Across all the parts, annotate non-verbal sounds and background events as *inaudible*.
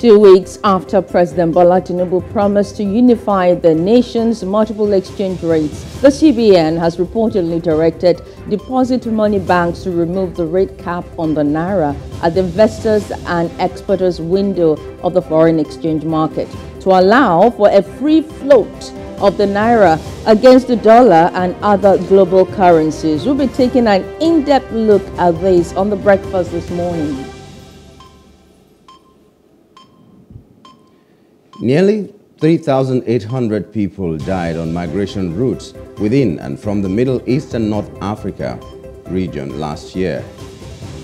Two weeks after President Bola Tinubu promised to unify the nation's multiple exchange rates, the CBN has reportedly directed deposit money banks to remove the rate cap on the naira at the investors and exporters window of the foreign exchange market to allow for a free float of the naira against the dollar and other global currencies. We'll be taking an in-depth look at this on the breakfast this morning. Nearly 3,800 people died on migration routes within and from the Middle East and North Africa region last year.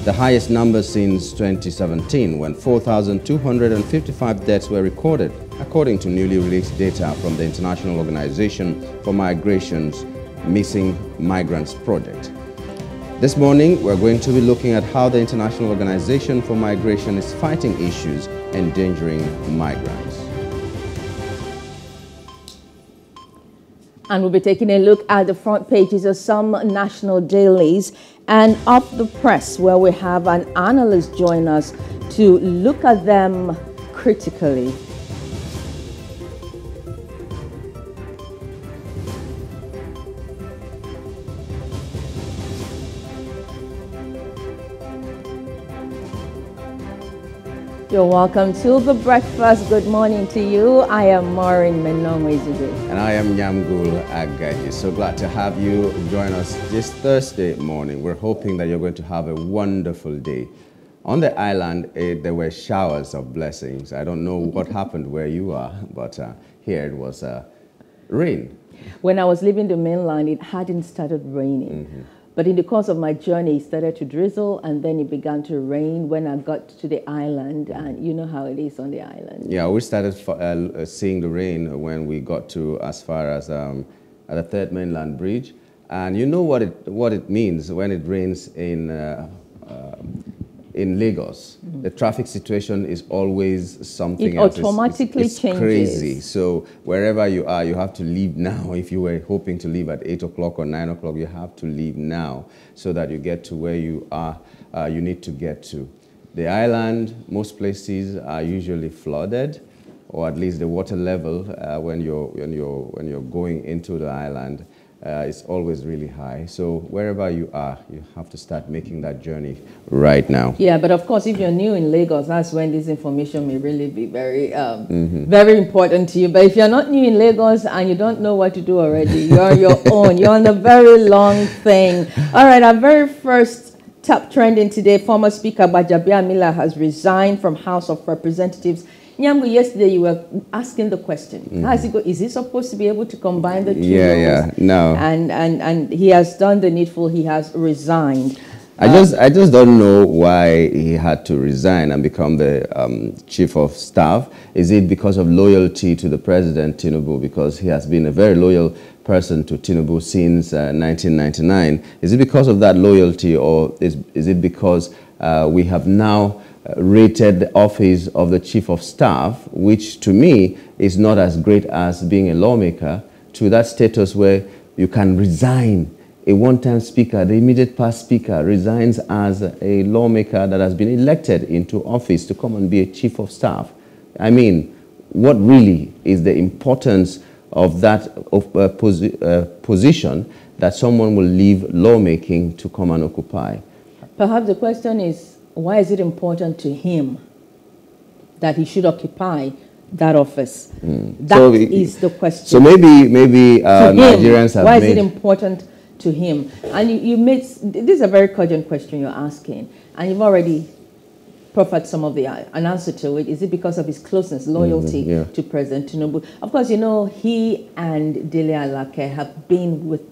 The highest number since 2017 when 4,255 deaths were recorded according to newly released data from the International Organization for Migration's Missing Migrants Project. This morning, we're going to be looking at how the International Organization for Migration is fighting issues endangering migrants. And we'll be taking a look at the front pages of some national dailies and off the press, where we have an analyst join us to look at them critically. You're welcome to the breakfast. Good morning to you. I am Maureen Menongwezudu. And I am Nyamgul Agaji. So glad to have you join us this Thursday morning. We're hoping that you're going to have a wonderful day. On the island, eh, there were showers of blessings. I don't know what happened where you are, but uh, here it was uh, rain. When I was leaving the mainland, it hadn't started raining. Mm -hmm. But in the course of my journey, it started to drizzle and then it began to rain when I got to the island. And you know how it is on the island. Yeah, we started uh, seeing the rain when we got to as far as um, the third mainland bridge. And you know what it, what it means when it rains in uh, uh, in Lagos, mm the traffic situation is always something it else. automatically it's, it's, changes. crazy. So wherever you are, you have to leave now. If you were hoping to leave at 8 o'clock or 9 o'clock, you have to leave now so that you get to where you are, uh, you need to get to. The island, most places are usually flooded or at least the water level uh, when, you're, when, you're, when you're going into the island uh, it's always really high. So wherever you are, you have to start making that journey right now. Yeah, but of course, if you're new in Lagos, that's when this information may really be very, um, mm -hmm. very important to you. But if you're not new in Lagos and you don't know what to do already, you're on your own. You're on a very long thing. All right, our very first top trending today, former Speaker Gbajabiamila has resigned from House of Representatives Nyamgu, yesterday you were asking the question. Mm. Is he go? Is he supposed to be able to combine the two? Yeah, roles? yeah, no. And and and he has done the needful. He has resigned. I just I just don't know why he had to resign and become the um, chief of staff. Is it because of loyalty to the president Tinubu? Because he has been a very loyal person to Tinubu since uh, 1999. Is it because of that loyalty, or is is it because uh, we have now rated office of the chief of staff, which to me is not as great as being a lawmaker, to that status where you can resign. A one-time speaker, the immediate past speaker, resigns as a lawmaker that has been elected into office to come and be a chief of staff. I mean, what really is the importance of that of, uh, posi uh, position that someone will leave lawmaking to come and occupy? Perhaps the question is why is it important to him that he should occupy that office? Mm. That so is the question. So maybe maybe uh, Nigerians have Why is it important to him? And you, you made this is a very cogent question you're asking, and you've already proffered some of the uh, an answer to it. Is it because of his closeness, mm-hmm, loyalty mm yeah. to President Tinubu? Of course, you know he and Dele Alake have been with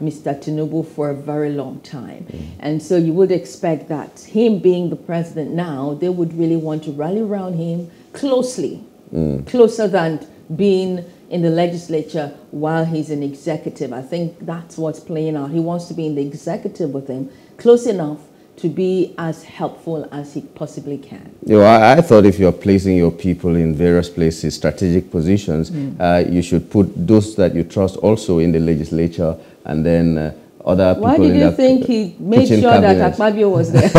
Mr. Tinubu for a very long time. Mm. And so you would expect that him being the president now, they would really want to rally around him closely, mm. closer than being in the legislature while he's in executive. I think that's what's playing out. He wants to be in the executive with him, close enough to be as helpful as he possibly can. You know, I, I, thought if you're placing your people in various places, strategic positions, mm. uh, you should put those that you trust also in the legislature and then uh, other Why people did in you think he made sure cabinet. that Akpabio was *laughs* there?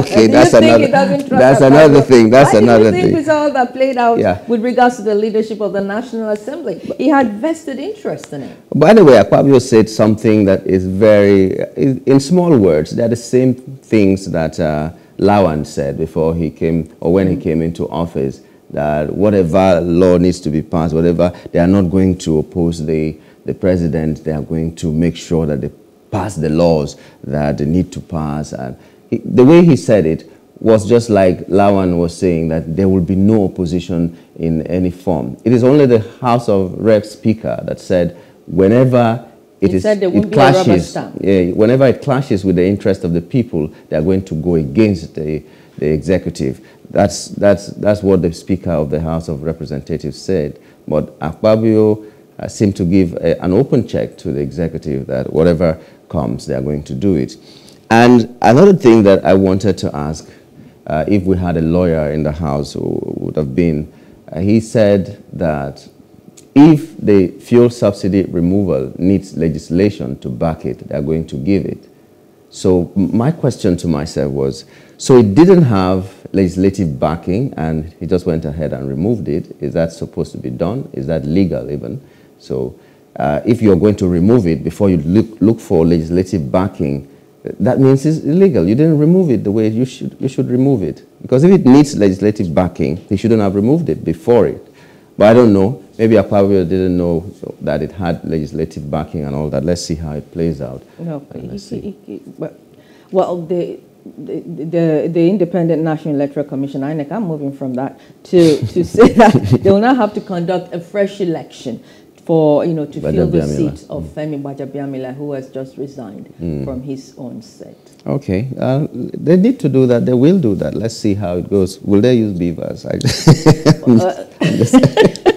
okay, *laughs* that's another. he That's Akpabio? another thing. That's Why another do you think thing. with all that played out Yeah. with regards to the leadership of the National Assembly? He had vested interest in it. By the way, Akpabio said something that is very, in small words, they're the same things that uh, Lawan said before he came, or when he came into office, that whatever law needs to be passed, whatever, they are not going to oppose the, the president, they are going to make sure that they pass the laws that they need to pass. And he, the way he said it was just like Lawan was saying that there will be no opposition in any form. It is only the House of Reps Speaker that said whenever it is it clashes, yeah, whenever it clashes with the interest of the people, they are going to go against the, the executive. That's, that's, that's what the Speaker of the House of Representatives said. But Akpabio uh, seemed to give a, an open check to the executive that whatever comes, they are going to do it. And another thing that I wanted to ask, uh, if we had a lawyer in the House who would have been, uh, he said that if the fuel subsidy removal needs legislation to back it, they're going to give it. So my question to myself was, so it didn't have legislative backing and he just went ahead and removed it. Is that supposed to be done? Is that legal even? So uh, if you're going to remove it before you look, look for legislative backing, that means it's illegal. You didn't remove it the way you should, you should remove it. Because if it needs legislative backing, he shouldn't have removed it before it. But I don't know. Maybe Akpabio didn't know that it had legislative backing and all that. Let's see how it plays out. No, but- well, the, the, the, the Independent National Electoral Commission, INEC, I'm moving from that to, to *laughs* say that they will now have to conduct a fresh election for, you know, to fill the seat of Femi Gbajabiamila, who has just resigned from his own seat. Okay, uh, they need to do that. They will do that. Let's see how it goes. Will they use BVAS? I *laughs* *laughs* *laughs*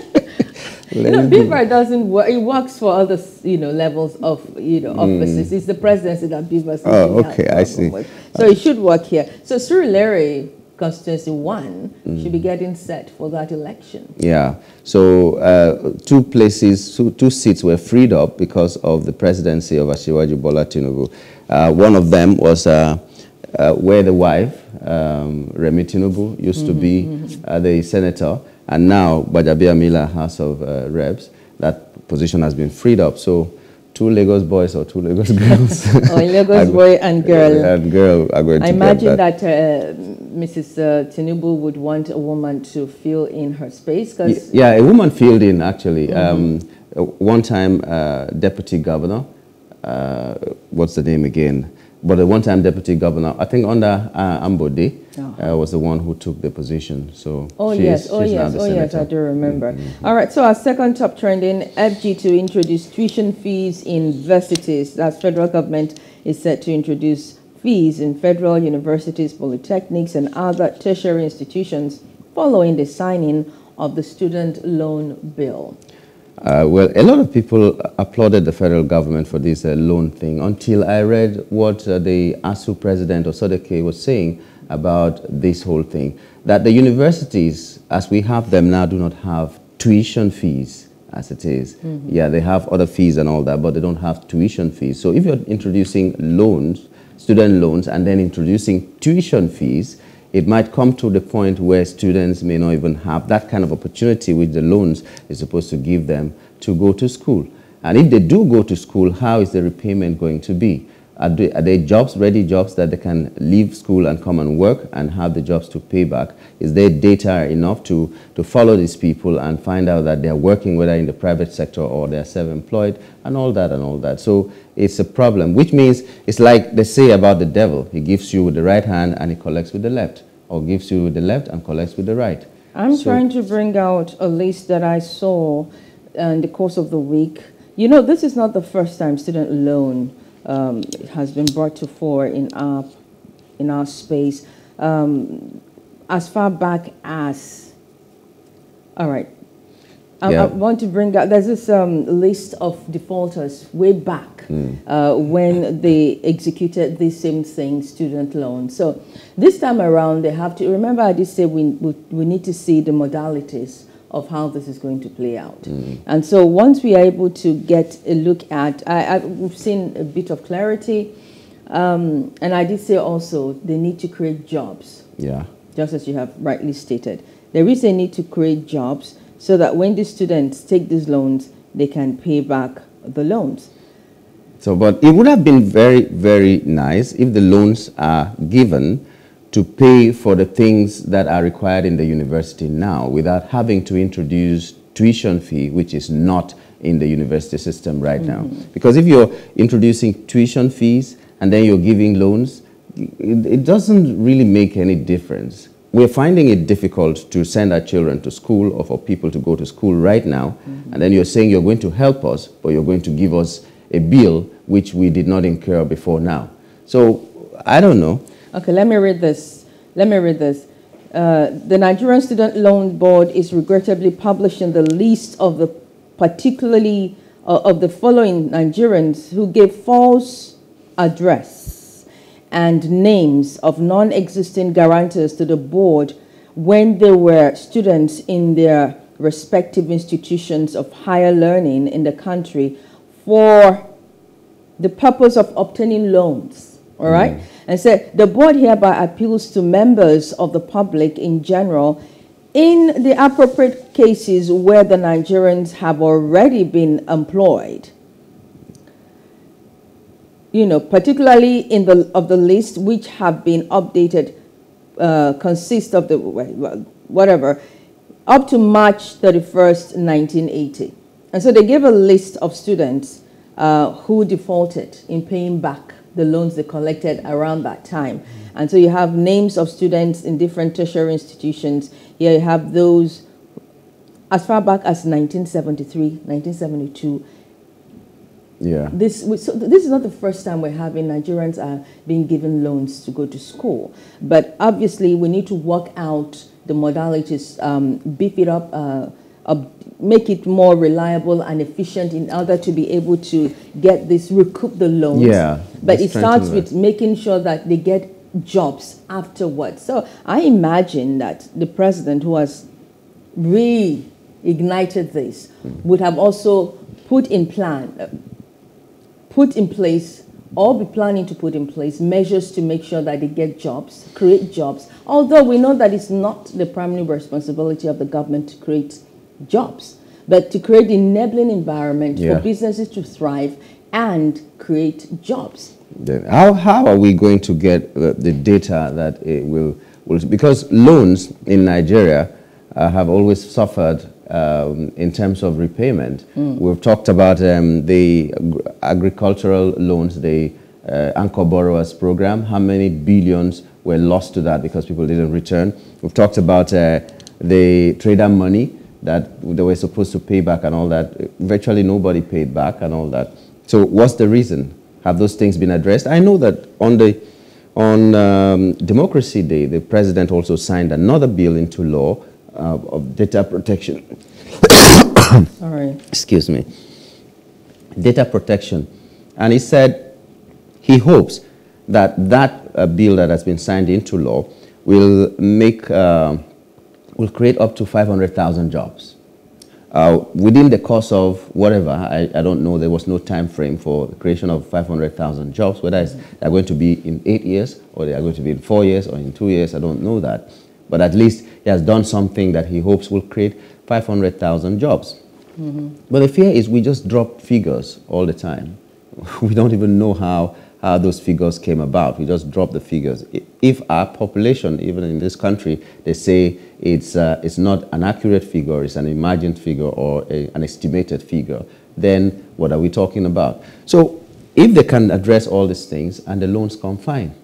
You know, BVAS doesn't work. It works for other, you know, levels of, you know, offices. It's the presidency that BVAS. Hmm. Oh, okay, I see. So it should work here. So Surulere constituency one Hmm. should be getting set for that election. Yeah. So uh, two places, two, two seats were freed up because of the presidency of Asiwaju Bola Tinubu. Uh, one of them was uh, uh, where the wife, um, Remi Tinubu, used to be uh, the senator, and now Gbajabiamila, House of uh, Reps. That position has been freed up. So two Lagos boys or two Lagos girls. *laughs* Or Lagos boy and girl. And girl are going I to imagine that. that, uh, Mrs. Uh, Tinubu would want a woman to fill in her space because Yeah, a woman filled in actually. Um, uh, one time, uh, deputy governor, uh, what's the name again? But the one time deputy governor, I think under uh, Ambode, uh, was the one who took the position. So Oh yes, oh yes, oh yes, I do remember. All right, so our second top trending, FG to introduce tuition fees in universities. That's federal government is set to introduce fees in federal universities, polytechnics, and other tertiary institutions following the signing of the student loan bill. Uh, well, a lot of people applauded the federal government for this uh, loan thing until I read what uh, the ASUU president Osodeke was saying about this whole thing. That the universities, as we have them now, do not have tuition fees as it is. Yeah, they have other fees and all that, but they don't have tuition fees. So if you're introducing loans, student loans, and then introducing tuition fees, it might come to the point where students may not even have that kind of opportunity which the loans is supposed to give them to go to school. And if they do go to school, how is the repayment going to be? Are they, are they jobs, ready jobs that they can leave school and come and work and have the jobs to pay back? Is there data enough to, to follow these people and find out that they're working whether in the private sector or they're self-employed and all that and all that? So it's a problem, which means it's like they say about the devil. He gives you with the right hand and he collects with the left, or gives you with the left and collects with the right. I'm So- trying to bring out a list that I saw in the course of the week. You know, this is not the first time student loan um, has been brought to fore in our in our space. Um, as far back as, all right. I, Yeah. I want to bring out, there's this um, list of defaulters way back uh, when they executed this same thing, student loan. So this time around, they have to, remember I did say we, we, we need to see the modalities of how this is going to play out. Mm. And so once we are able to get a look at, I, I, we've seen a bit of clarity, um, and I did say also they need to create jobs. Yeah. Just as you have rightly stated. There is a need to create jobs so that when the students take these loans, they can pay back the loans. So, but it would have been very, very nice if the loans are given to pay for the things that are required in the university now without having to introduce tuition fee, which is not in the university system right mm -hmm. now. Mm-hmm. Because if you're introducing tuition fees and then you're giving loans, it, it doesn't really make any difference. We're finding it difficult to send our children to school or for people to go to school right now. Mm -hmm. And then you're saying you're going to help us, but you're going to give us a bill which we did not incur before now. So I don't know. Okay, let me read this. Let me read this. Uh, the Nigerian Student Loan Board is regrettably publishing the list of the particularly uh, of the following Nigerians who gave false address and names of non-existing guarantors to the board when they were students in their respective institutions of higher learning in the country for the purpose of obtaining loans. All right? Mm and said the board hereby appeals to members of the public in general in the appropriate cases where the Nigerians have already been employed. You know, particularly in the of the list which have been updated, uh, consist of the whatever up to March 31st, 1980. And so they gave a list of students uh, who defaulted in paying back the loans they collected around that time. And so you have names of students in different tertiary institutions. Here you have those as far back as 1973, 1972. Yeah. This, so this is not the first time we're having Nigerians are being given loans to go to school. But obviously, we need to work out the modalities, um, beef it up, uh, make it more reliable and efficient in order to be able to get this, recoup the loans. Yeah. But it starts with making sure that they get jobs afterwards. So I imagine that the president who has reignited this mm. would have also put in plan, uh, put in place or be planning to put in place measures to make sure that they get jobs, create jobs. Although we know that it's not the primary responsibility of the government to create jobs, but to create enabling environment yeah. for businesses to thrive and create jobs. Then how, how are we going to get uh, the data that it will, will, because loans in Nigeria uh, have always suffered um, in terms of repayment. Mm. We've talked about um, the agricultural loans, the uh, anchor borrowers program, how many billions were lost to that because people didn't return. We've talked about uh, the TraderMoni, that they were supposed to pay back and all that. Virtually nobody paid back and all that. So what's the reason? Have those things been addressed? I know that on the on um, Democracy Day, the president also signed another bill into law uh, of data protection. *coughs* right. Excuse me. Data protection. And he said he hopes that that uh, bill that has been signed into law will make uh, will create up to 500,000 jobs. Uh, within the course of whatever, I, I, don't know, there was no time frame for the creation of 500,000 jobs, whether it's, they're going to be in eight years or they are going to be in four years or in two years, I don't know that. But at least he has done something that he hopes will create 500,000 jobs. Mm -hmm. But the fear is we just drop figures all the time. *laughs* we don't even know how how those figures came about. We just dropped the figures. If our population, even in this country, they say it's, uh, it's not an accurate figure, it's an imagined figure or a, an estimated figure, then what are we talking about? So if they can address all these things and the loans come, fine.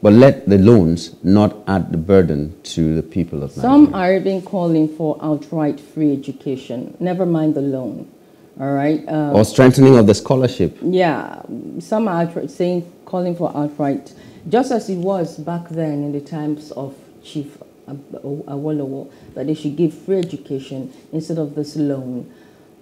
But let the loans not add the burden to the people of Nigeria. Some are even calling for outright free education, never mind the loan. All right. Um, or strengthening of the scholarship. Yeah, some are saying calling for outright, just as it was back then in the times of Chief Awolowo, that they should give free education instead of this loan.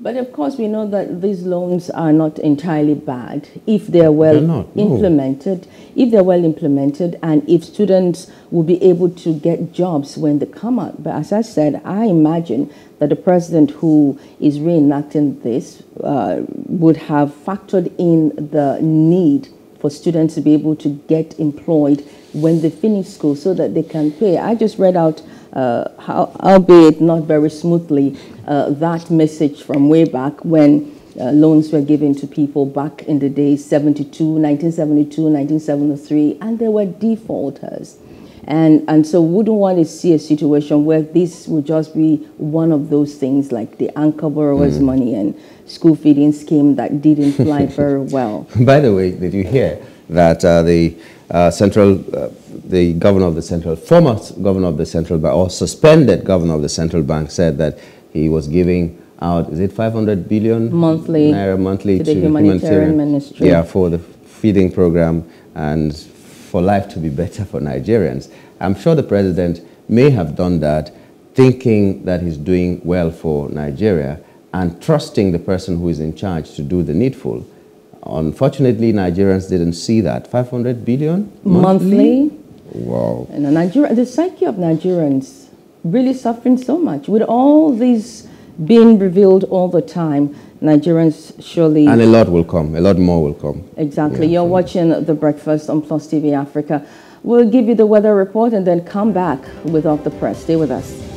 But of course, we know that these loans are not entirely bad if they're well they're not, no. implemented. If they're well implemented, and if students will be able to get jobs when they come out. But as I said, I imagine that the president who is reenacting this uh, would have factored in the need for students to be able to get employed when they finish school so that they can pay. I just read out, uh, how, albeit not very smoothly, uh, that message from way back when uh, loans were given to people back in the days 72, 1972, 1973, and they were defaulters. And, and so wouldn't want to see a situation where this would just be one of those things like the anchor borrowers mm. money and school feeding scheme that didn't fly very *laughs* well. By the way, did you hear that uh, the uh, central, uh, the governor of the central, former governor of the central bank, or suspended governor of the central bank said that he was giving out, is it 500 billion? Monthly. Naira monthly to, to the humanitarian, humanitarian ministry. Yeah, for the feeding program and for life to be better for Nigerians. I'm sure the president may have done that thinking that he's doing well for Nigeria and trusting the person who is in charge to do the needful. Unfortunately, Nigerians didn't see that. 500 billion monthly? monthly? Wow. And the, the psyche of Nigerians really suffering so much. With all these being revealed all the time, Nigerians surely... And a lot will come. A lot more will come. Exactly. Yeah, You're watching The Breakfast on Plus TV Africa. We'll give you the weather report and then come back with Off the Press. Stay with us.